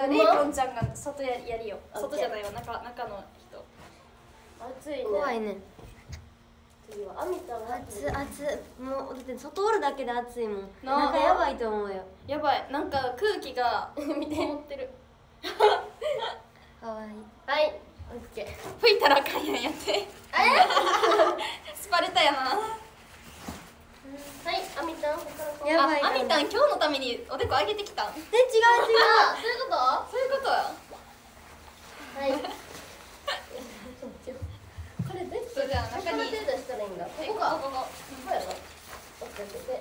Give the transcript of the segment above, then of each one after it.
じゃあレイポンちゃんが外ややりよ外じゃないわ中中の人。暑いね。怖いね。次はアミちゃんが暑暑もうだって外おるだけで暑いもん。なあ。なんかやばいと思うよ。やばい。なんか空気が 見て。持ってる。かわいい。はい。オッケー。吹いたらあかんやんやって。スパルタやなはいアミちゃんやばいあアミタン今日のためにおでこ上げてきた。んえ違う違あそういうこそういうことはい。これベッドじゃあ中に手出したらいいんだ？こえこか。ここここ。こやろ。オッケーオッケー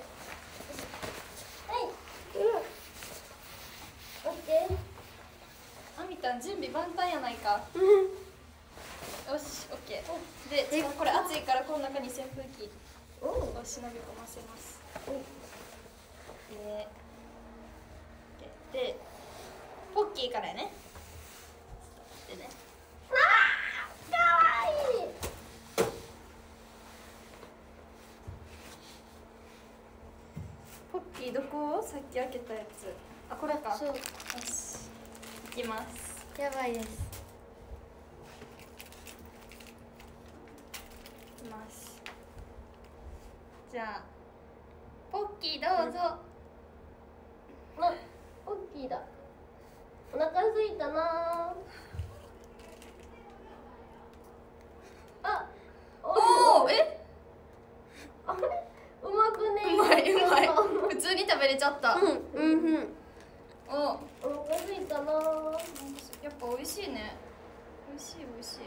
はい。うん。オッケーアミタン準備万端やないか。ううん。よしオッケー。でこれ暑いからこの中に扇風機を忍び込ませます。ででポッキーからやね。でね。かわいい。ポッキーどこ？さっき開けたやつ。あこれか。そう。よし。いきます。やばいですいきますじゃあポッキーどうぞあオッキーだお腹すいたなあおおえあれうまくねうまいうまい普通に食べれちゃったうんうんうんおお腹すいたなやっぱ美味しいね美味しい美味しい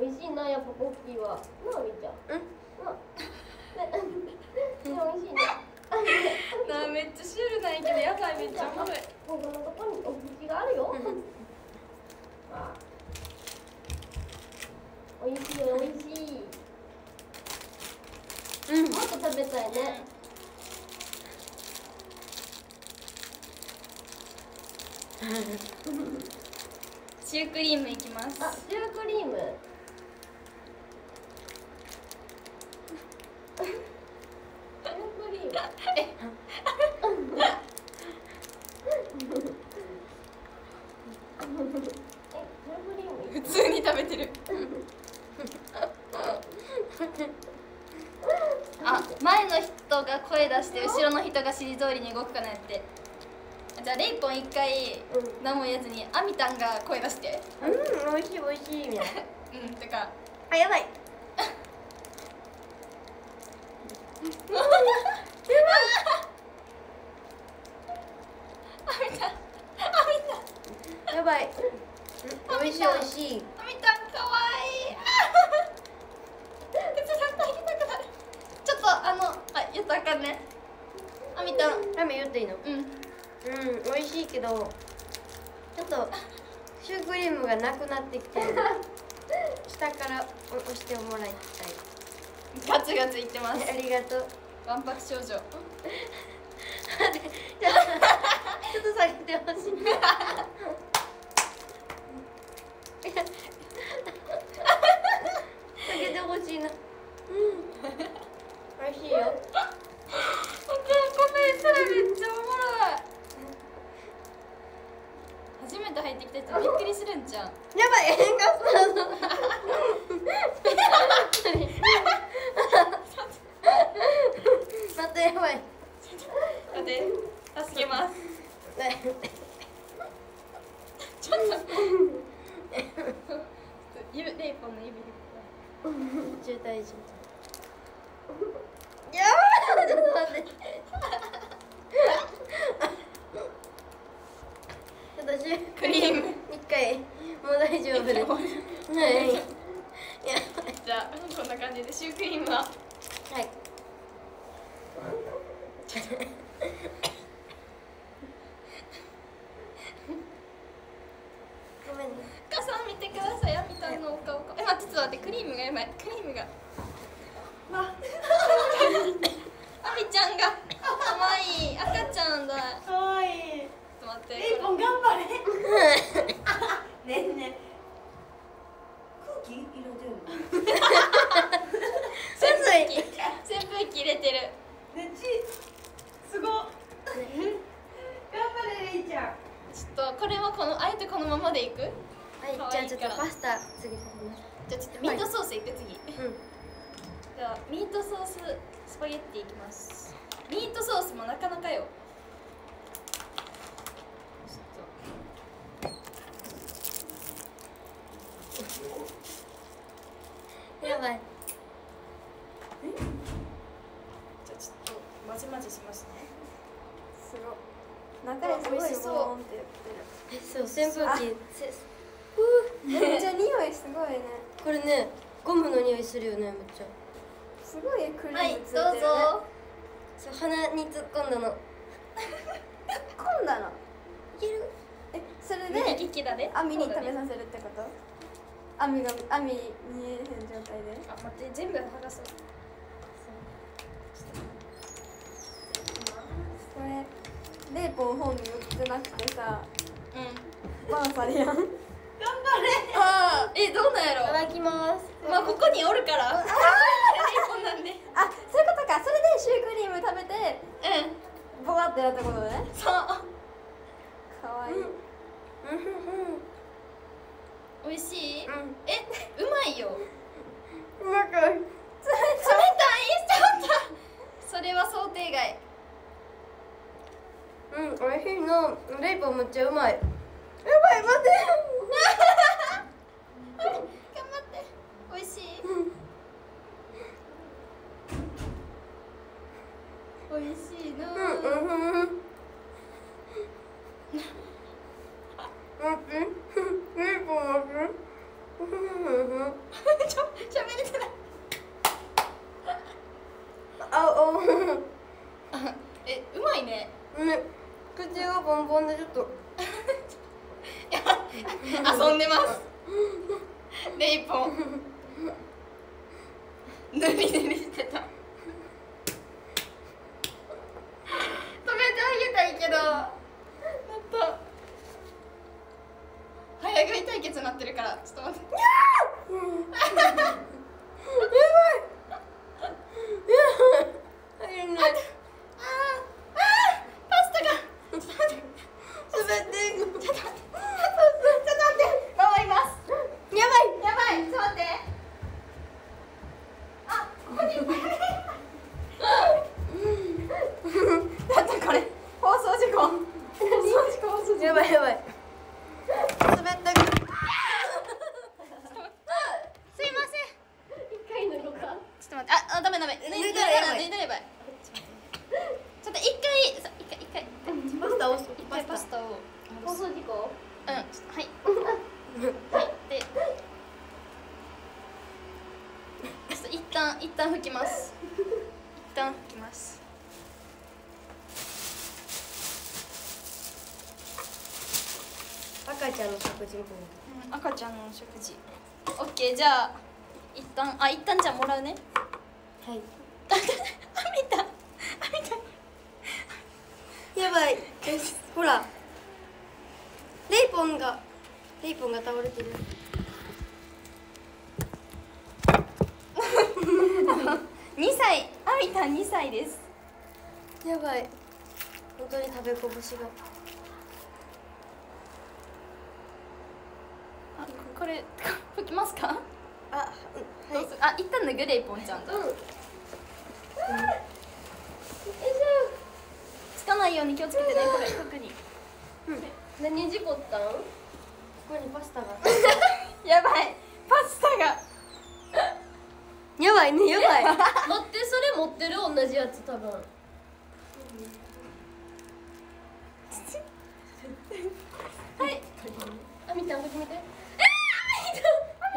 美味しいなやっぱポッキーはなあみーちゃんうんなあ美味しいねなあめっちゃシュールなんやけどやばいめっちゃおもろいここの。とこにお口があるよあ美味しい美味しいうんもっと食べたいねシュークリームいきますあシュークリームシュークリームえシュークリーム普通に食べてるあ前の人が声出して後ろの人が指示通りに動くかなやってじゃあレイポン一回うん。何も言わずにアミタンが声出して。うん美味しい美味しいみたいな。うんてか。あ やばい。やばい。うん美味しい美味しい。アミタンかわいい。口さん入りたくなるちょっとあのあ言ったらあかんね。アミタン。ラーメン言っていいの？うんうん美味しいけどちょっとシュークリームがなくなってきてる 下から押してもらいたガツガツいってます。いありがとう。わんぱく少女。ちょっと下げてほしい下げてほしいな。うん。美味しいよこの絵それめっちゃおもろい初めて入ってきた人びっくりするんじゃんやばい変化した待ってやばい待って助けますちょっと指レイポンの指で渋滞渋滞やばいちょっと待ってちょっとシュクリーム一回もう大丈夫ですはいやじゃあこんな感じでシュークリームははいごめんねかさん見てくださいアミタンのお顔え待ってちょっと待ってクリームがやばいクリームが。わ アミちゃんが。かわい。い赤ちゃんだ。ちかわい。いょっと待って。レイポン頑張れ。ねえねえ空気入れてる扇風機。扇風機入れてる。ねちすごっ。頑張これはこのあえてこのままでいく？はいじゃあちょっとパスタ次食べますじゃあちょっとミートソースいく次。うん。じゃあミートソーススパゲッティいきます。ミートソースもなかなかよ。やばい。とじゃあちょっとまじまじしますね。すごい。中ですごいそう。そう扇風機。せめっちゃ匂いすごいねこれねゴムの匂いするよねめっちゃ。すごいクリはいームついてる、ね。どうぞ。そう鼻に突っ込んだの。今だの？いける？えそれ右で利きだね。網に食べさせるってこと？網が網に見えへん状態で？あ待って全部剥がそう。これレーポン本に売ってなくてさ。うん。バンサリやんああえどうなんやろ？いただきます。まあここにおるから。こんなんであ そういうことか。それでシュークリーム食べてうん。ボワってなったことね。そう。かわいい、うん。うん美味しい？うん。えうまいよ。うんうまく。冷たい？ちょっとそれは想定外。うん美味しいの。レイポンめっちゃうまい。やばい待ってうん赤ちゃんの食事。オッケーじゃあ一旦あ一旦じゃあもらうね。はい。あ見た。あ見た。やばい。ほら。レイポンがレイポンが倒れてる。2歳。あみた。2歳です。やばい。本当に食べこぼしがあここれ拭きますかあうんはいどうぞあ一旦脱ぐレイポンちゃんとうんつかないように気をつけてねこれ特に何事故ったんここにパスタがやばいパスタがやばいねやばい待ってそれ持ってる同じやつ多分はいあみたんこっち見てや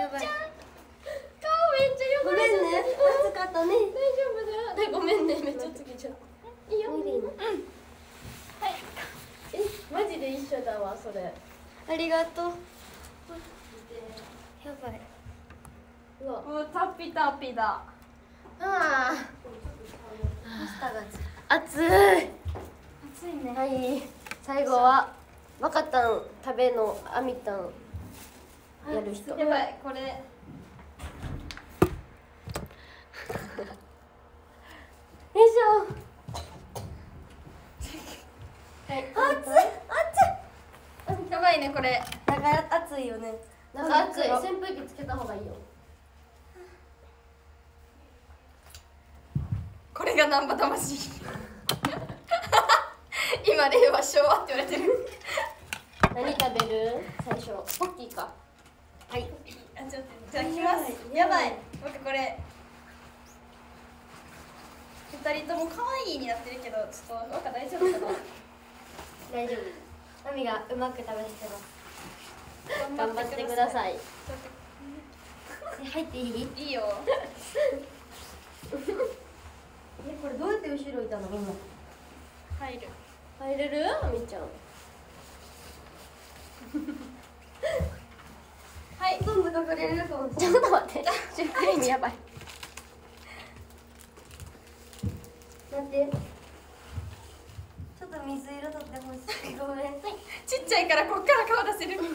ばい顔めっちゃごめんね暑かったね。大丈夫だよ。ごめんね。めっちゃつけちゃういいよ。い。いのはい。えマジで一緒だわそれ。ありがとう。やばい。うわ。うタピタピだ。ああパスタが熱い。熱いね。はい。最後はわかったん食べのあみたんやる人。やばい。これよ熱い熱い。ばいねこれ。だから暑いよね。なんか暑い扇風機つけた方がいいよ。これがナンパ魂。今令和昭和って言われてる。何食べる？最初。ポッキーか。はい。あちょっとじゃあ来ます。やばい。僕これ二人とも可愛いになってるけどちょっと若大丈夫かな？大丈夫。マミがうまく食べてます頑張ってください入っていいといいよえこれどうやって後ろいたのみんな入る入れるあみちゃんはいほとんど隠れるかもちょっと待ってシュークリームやばい待って。ちょっと水色取ってほしい。ごめん。ちっちゃいからこっから顔出せる？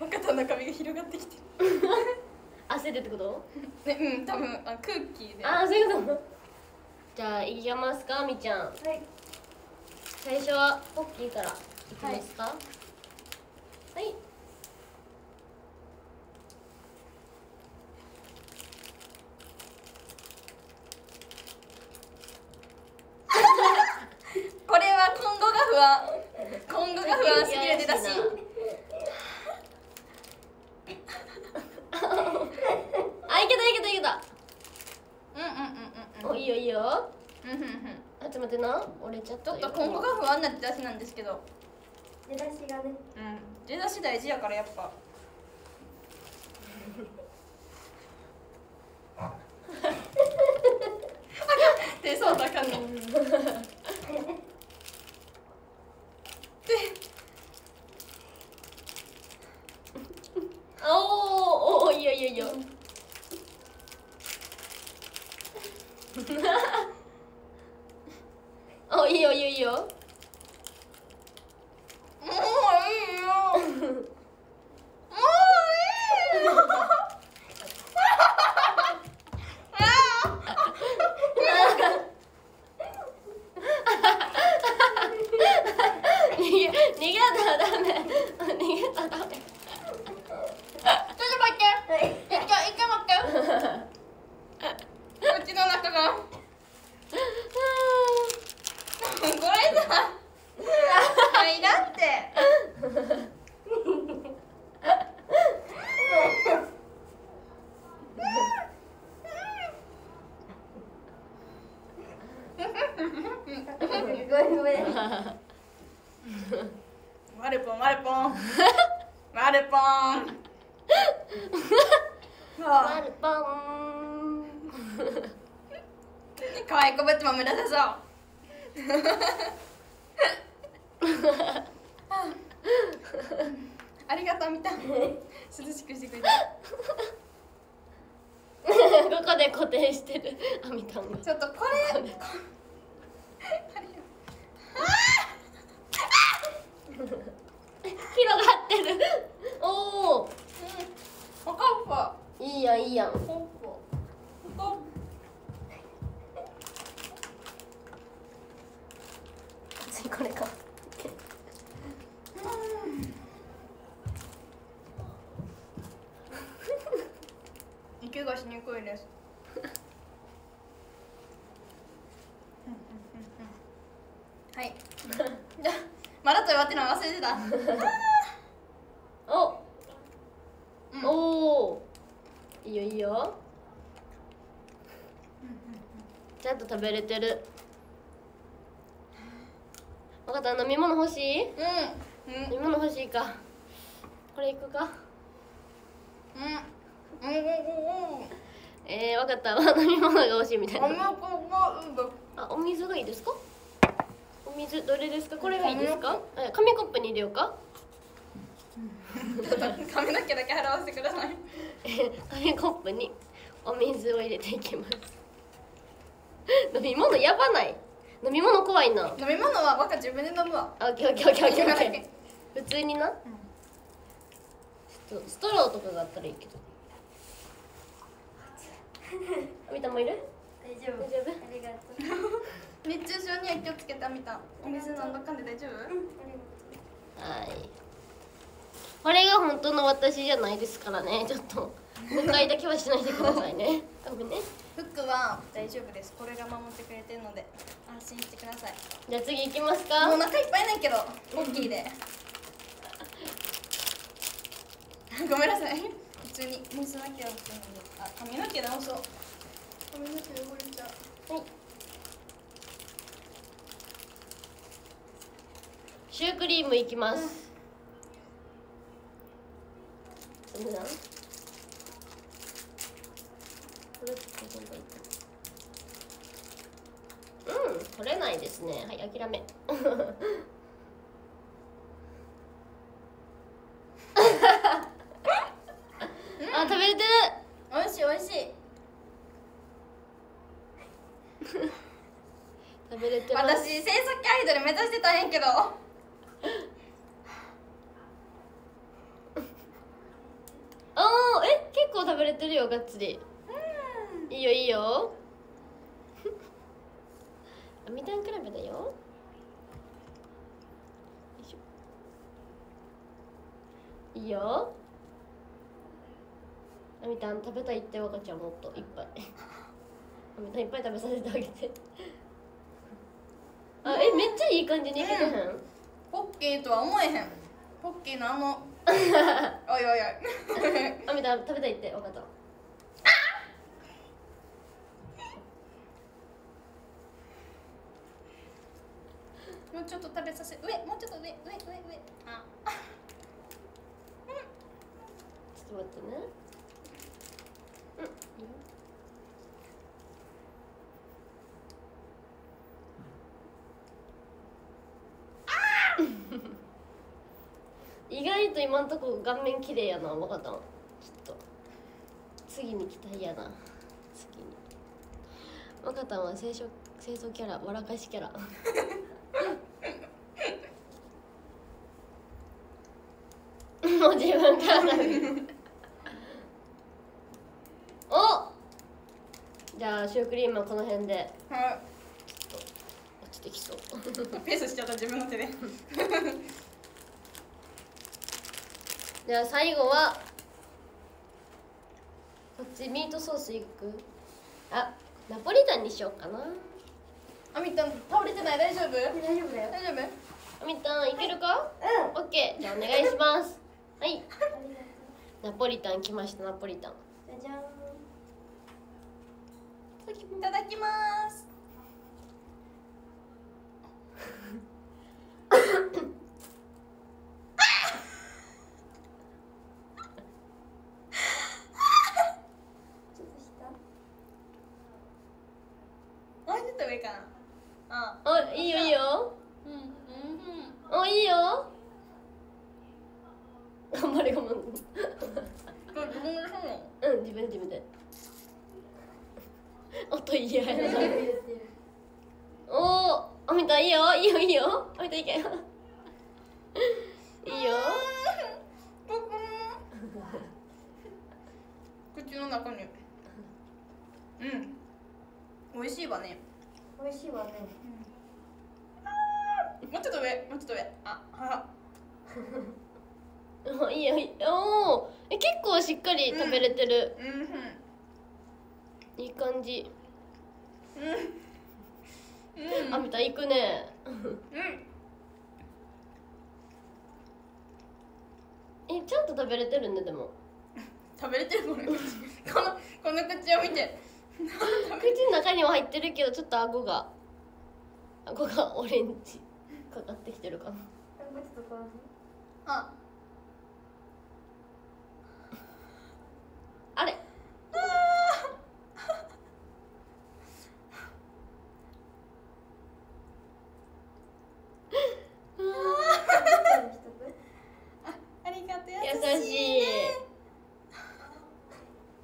若田の髪が広がってきて汗でってこと？るねうん多分あ空気で。ああそういうこと。じゃあいきますかみちゃん。はい。最初はポッキーからいきますか？はい、これは今後が不安今後が不安すぎる出だしあいけたいけたいけたうんうんうんうんおいいよいいようんうんうんあちょっと待ってな折れちゃったちょっと今後が不安な出だしなんですけど出だしがねうん出だし大事やからやっぱ手そうだかんのおーおーいいよいいよいいよおいいよいいよいいよもういいよもういいよ逃げ逃げたらダメ逃げたらダメちょっと待って一回一回待って口の中がこれさいらんってごめんごめんマルポンマルポンマルポンマルポン可愛い子ぶっ ても無駄だぞありがとうみたい涼しくしてくれてここで固定してるあみたんがちょっとこれこ広がってるおおおかっぱいいやんいいやんおかっぱおかっ次これか。息がしにくいです。はい。じゃあまだと言わっての忘れてた。お、うん。おおいいよいいよ。ちゃんと食べれてる分かった飲み物欲しい？うん。うん飲み物欲しいか。これいくか？うん。うん。うん。うん。えー、分かった。飲み物が欲しいみたいな。あお水がいいですか？お水どれですか？これがいいですか？え紙コップに入れようか？髪の毛だけ払わせてください。え紙コップにお水を入れていきます。飲み物やばない？飲み物怖いな。飲み物はバカ自分で飲むわ。あオッケーオッケーオッケーオッケー。オッケー普通にな、ちょっとストローとかがあったらいいけど。みたもいる？大丈夫。大丈夫？ありがとう。熱中症には気をつけてみたお水飲んだかんで大丈夫？はい。これが本当の私じゃないですからね。ちょっと誤解だけはしないでくださいね。ごめんね服は大丈夫です。これが守ってくれてるので安心してください。じゃあ次行きますもうかお腹いっぱいないけど大きいで。ごめんなさい。普通に。水だけは普通にあ髪の毛直そう。髪の毛汚れちゃう。はいシュークリームいきます、それだこれここにうん取れないですね。はい諦め。あ食べれてる。美味しい美味しい。食べれてます。私制作アイドル目指してたんやけど。あーえ結構食べれてるよがっつりいいよいいよあみたん比べだよよいしょいいよあみたん食べたいって若ちゃんもっといっぱい。あみたんいっぱい食べさせてあげて。あえめっちゃいい感じにいけてへん、ポッキーとは思えへん。ポッキーのあの。おいおいおい。あみたん食べたいって分かったもうちょっと食べさせ上もうちょっと上上上上あちょっと待ってねうんいいよ意外と今んとこ顔面綺麗やな分かった？ちょっと。次に期待やな。次に。分かったは清楚清楚キャラ。笑かしキャラ。もう自分からなる。お！じゃあシュークリームはこの辺で。は落ちてきそう。いペースしちゃった自分の手でじゃあ最後はこっちミートソースいく？あナポリタンにしようかな。あみたん倒れてない？大丈夫？大丈夫だよ。大丈夫？あみたんいけるか？うん。オッケー。じゃあお願いします。はい。ナポリタン来ましたナポリタン。じゃじゃん。いただきます ちょっとしたもうちょっと上かなあおいいよいいようんうんうんおいいよ頑張れ頑張れこれ自分でそうなのうん自分で。自分で音嫌やなおおあみたいいよ。いいよいいよ。あみたいいけいいよ。ここ口の中に。うん。美味しいわね。美味しいわね。もうちょっと上もうちょっと上。あはおいいよいいおおえ結構しっかり食べれてる、うん。うん。いい感じ。うん。うん。あみたいいくね。うん。えちゃんと食べれてるねでも。食べれてるこの口。このこの口を見て。口の中には入ってるけどちょっと顎が。顎がオレンジ。かかってきてるかな。あれありがとう優優ししいいね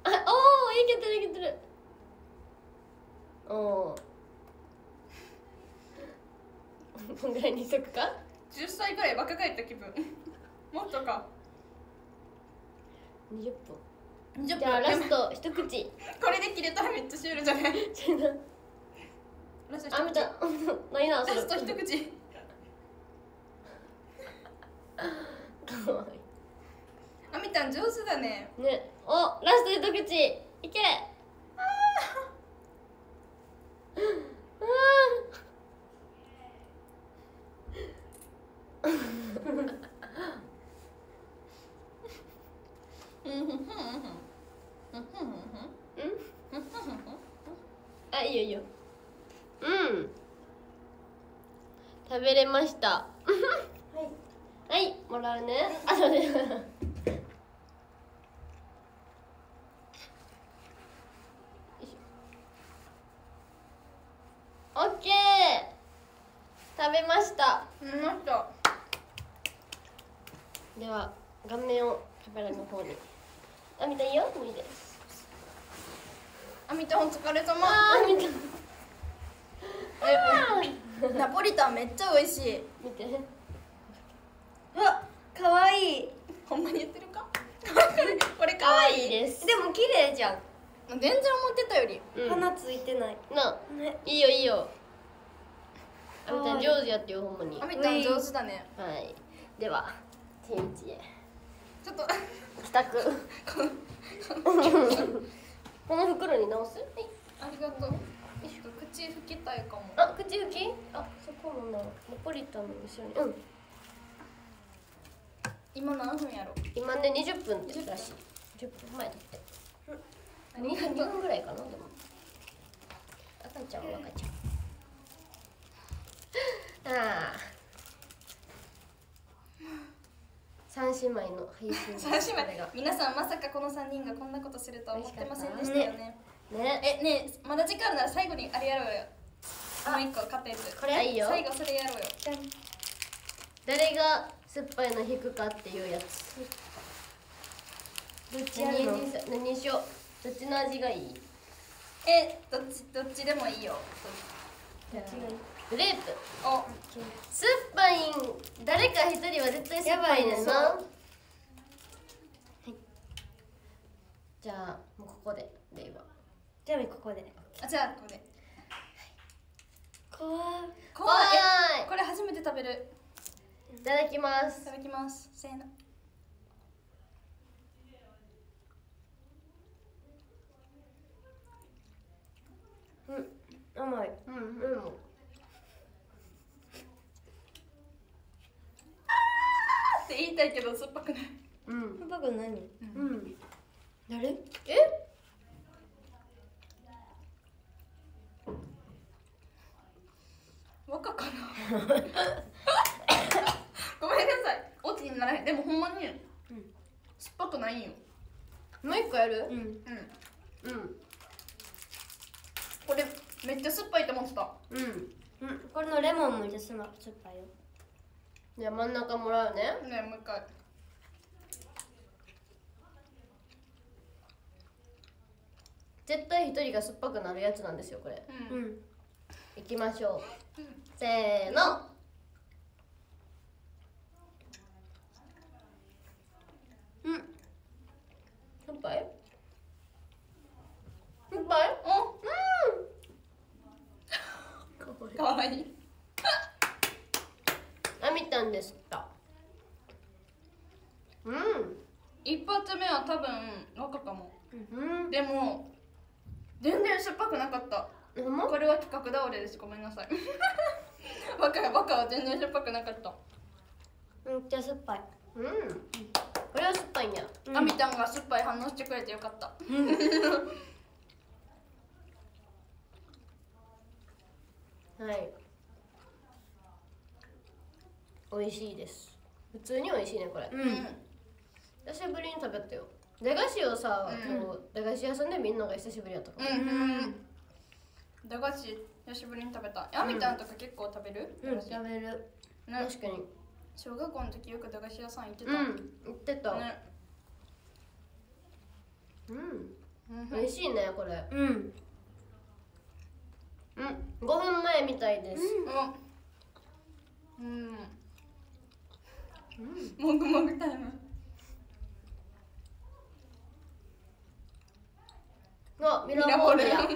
あおおいけてるいけてるおおこんぐらいにしとくか？10歳ぐらい若返った気分。もっとか。20分。20じゃあラストト一口。これで切れたらめっちゃシュールじゃない？ラスト一口。ラスト一口かわいあみたん上手だねいねおラスト一口いけうんふんふんふんあいいよいいようん食べれました。はい。はい。もらうね。あそうねオッケー食べましたうんましたでは顔面をカメラの方にあ見たいいよもういいですあみたんお疲れ様あー見たえナポリタンめっちゃ美味しい見てうわ可愛いほんまに言ってるかこれ可愛いですでも綺麗じゃん全然思ってたよりうん。花ついてない。な。ね。いいよいいよ。あみたんかわい。い上手やってよほんまに。はあみたん上手だね。い。では天地へ。ちょっと。帰宅。この袋に直す？はい。ありがとう。口拭きたいかも。あ口拭き？あそこのなナポリタンの後ろに。うん。今何分やろ今ね20分ってらしい。10分前だって2分2分ぐらいかなでも。赤ちゃんは赤ちゃん。ああ三姉妹の配信 三姉これが。妹皆さんまさかこの三人がこんなことするとは思ってませんでしたよね。ね。えねえまだ時間なら最後にあれやろうよ。もう一個買ったやつこれいいよ。最後それやろうよ。誰が酸っぱいの引くかっていうやつ。どっちやるの？何に何にしようどっちの味がいい？えどっちどっちでもいいよ。グレープ。お。酸っぱいん誰か一人は絶対酸っぱいねんな。じゃあもうここで。令和じゃあここで。あじゃあここで。怖い。怖い。怖い。これ初めて食べる。いただきます。いただきます。せーの甘い。うんうん。って言いたいけど酸っぱくない。うん。酸っぱくないの？うん。誰？え？若かな。ごめんなさい。オチにならへん。でもほんまに酸っぱくないんよ。もう一個やる？うんうん。うん。これめっちゃ酸っぱいと思ってた。うん。うん。これのレモンもめっちゃ酸っぱいよ。じゃあ真ん中もらうね。ねえもう一回。絶対一人が酸っぱくなるやつなんですよこれ。うん、うん。いきましょう。せーの。うん。酸っぱい？酸っぱい？おかわいい。あみたんでしたうん。一発目は多分若かも。うん。でも全然酸っぱくなかった。これは企画倒れです。ごめんなさい。若い若は全然酸っぱくなかった、めっちゃ酸っぱい。うん。これは酸っぱいんや。うん。あみたんが酸っぱい反応してくれてよかったはい。美味しいです。普通に美味しいねこれ。うん。久しぶりに食べたよ。駄菓子をさ、うん。駄菓子屋さんでみんなが久しぶりやったから、うんうん駄菓子久しぶりに食べた。あみたんとか結構食べる、うん。食べる。ね。確かに。小学校の時よく駄菓子屋さん行ってた、うん。言ってた、ね。うん。うん。美味しいねこれ。うんうん。5分前みたいです。うん。うん。もぐもぐタイム。あミラーボールや。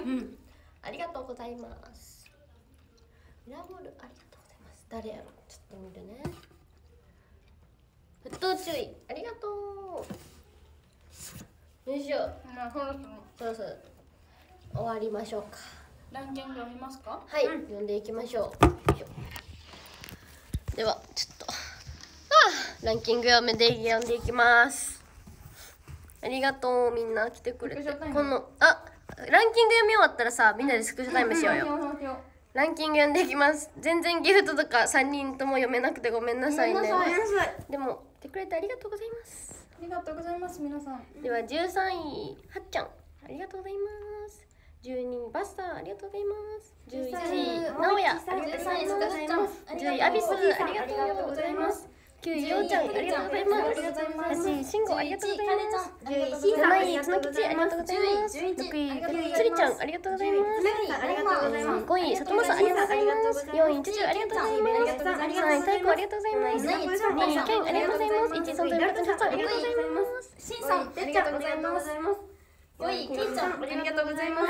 ありがとうございます。ミラーボールありがとうございます。誰やろ？ちょっと見るね。沸騰注意。ありがとう。よいしょ。まあそろそろ。そろそろ終わりましょうかランキング読みますか？はい、読んでいきましょう。ではちょっと。ランキング読めで読んでいきます。ありがとうみんな来てくれて。このあランキング読み終わったらさみんなでスクショタイムしようよ、ランキング読んでいきます。全然ギフトとか3人とも読めなくてごめんなさいね。でも来てくれてありがとうございます。うありがとうございます皆さん。では13位はっちゃん。ありがとうございます12位バスターありがとうございます。11位13直哉あ13りがとうございます。あり10位アビスありがとうございます。9位ちゃんありがとうございます。ありがとうございます。8位しんごありがとうございます。11 7位つのきちありがとうございます。11 6位つりちゃんありがとうございます。ありがとうございます。5位里正ありがとうございます。4位チュチュありがとうございます。ありがとうございます。3位太鼓ありがとうございます。7位2位ケンありがとうございます。1位ソントヨルトシャツありがとうございます。さんありがとうございます5位けいちゃんありがとうございます。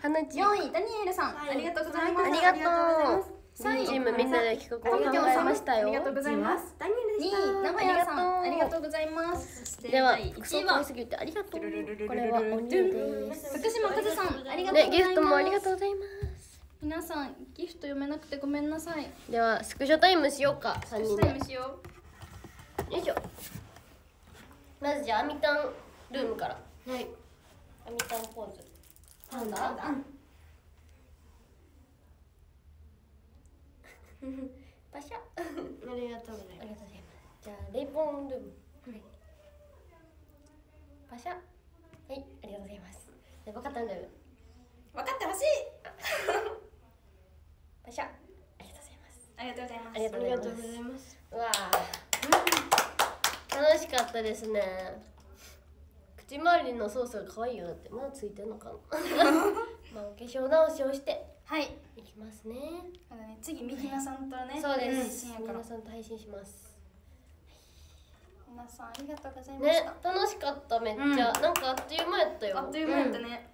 花ち4位ダニエルさんありがとうございます。ありがとう。チームみんなで企画を考えましたよ。ありがとうございます。ダニエル2位でした名古屋さんありがとう。ございます。では第1位はすぎてありがとう。これはおにです福島和さんありがとうございます。ねギフトもありがとうございます。皆さんギフト読めなくてごめんなさい。ではスクショタイムしようか3人タイでムしよよいしょ。まずじゃあアミタンルームから。はいアミタンポーズ。パンダ？パシャありがとうございありがとうございます。じゃあレイポンルーム。はい。パシャはいありがとうございます。でバカタンルームう分かってほしい。パシャありがとうございます。ありがとうございます。ありがとうございます。ます。あうわあ楽しかったですね口周りのソースが可愛いよだってまだついてんのかな。まあお化粧直しをして。はい。いきますね。あのね次みひなさんとねそうです。配信やから。皆さんと配信します。皆さんありがとうございましねた、楽しかっためっちゃ、なんかあっという間やったよ。あっという間やったね、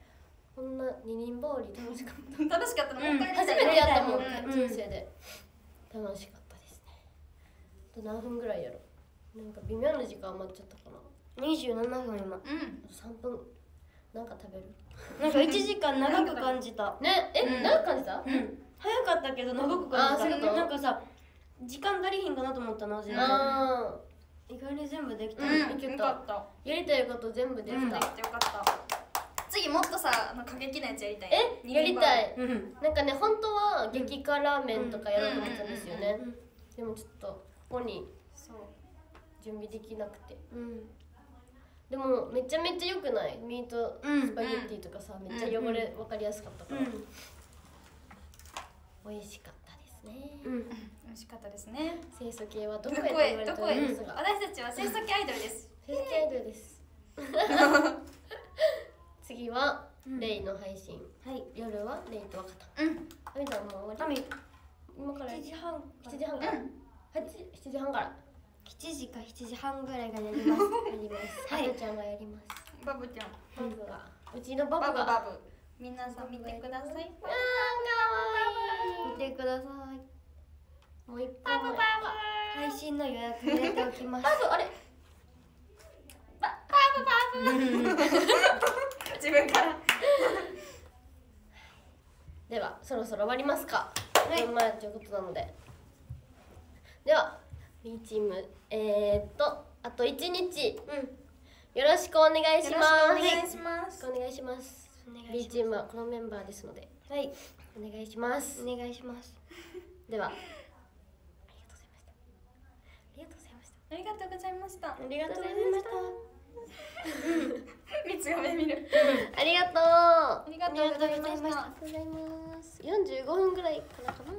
こんな二人羽織楽しかった。楽しかったのもう一回初めてやったもん、うん。人生で。楽しかったですね。あと何分ぐらいやろ。なんか微妙な時間余っちゃったかな27分今。うん。あと3分。なんか食べる？なんか1時間長く感じた。ねえ、うん。長く感じた、うん。早かったけど長く感じた。なんかさ時間足りひんかなと思ったな全然あ意外に全部できた。うん、いけた。よかった。ーやりたいこと全部できでた、きてよかった。次もっとさあの過激なやつやりたい。えやりたい。うん。なんかね本当は激辛ラーメンとかやろうと思ってたんですよね、うん。でもちょっとここに準備できなくて。うんでもめちゃめちゃ良くない？ミートうんスパゲッティとかさ、めっちゃ汚れ分かりやすかったから、美味しかったですね、うん。美味しかったですね。清楚系はどどここへどこへ？私たちは清楚系アイドルです。清楚系アイドルです。次はレイの配信、はい。夜はレイと若田うん。あみちゃんもう終わり？今から7時半7時半から、八7時半から7時か7時半ぐらいがやりますやります。は いはい。ちゃんがやります。バブちゃんバブが、うちのババブが。ブバブ皆さん見てくださいあー、かわいい。見てくださいもう一本目。バ配信の予約入れておきますブ、あれ？自分からでは、そろそろ終わりますか。はい4枚ということなので。では、B チーム、えー、っと、あと1日。よろしくお願いしよろしくます。お願いしますお願いします。お願いします B チームはこのメンバーですので、はいお願いします。お願いしますでは、ありがとうございました。ありがとうございました。ありがとうございました ありがとうございました三つが目見るありがとう。ありがとうございましたありがとうございます。45分ぐらいからかな。